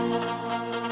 Música